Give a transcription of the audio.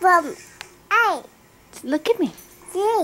problem. eight, Look at me. three,